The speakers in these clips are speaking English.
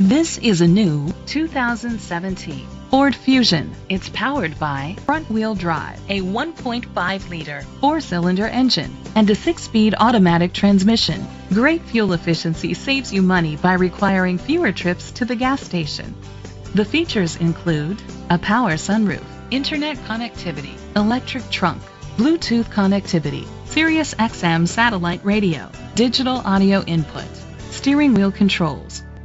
This is a new 2017 Ford Fusion. It's powered by front-wheel drive, a 1.5-liter four-cylinder engine, and a six-speed automatic transmission. Great fuel efficiency saves you money by requiring fewer trips to the gas station. The features include a power sunroof, internet connectivity, electric trunk, Bluetooth connectivity, Sirius XM satellite radio, digital audio input, steering wheel controls,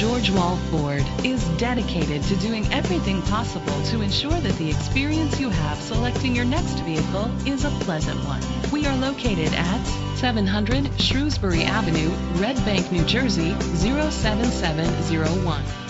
George Wall Ford is dedicated to doing everything possible to ensure that the experience you have selecting your next vehicle is a pleasant one. We are located at 700 Shrewsbury Avenue, Red Bank, New Jersey 07701.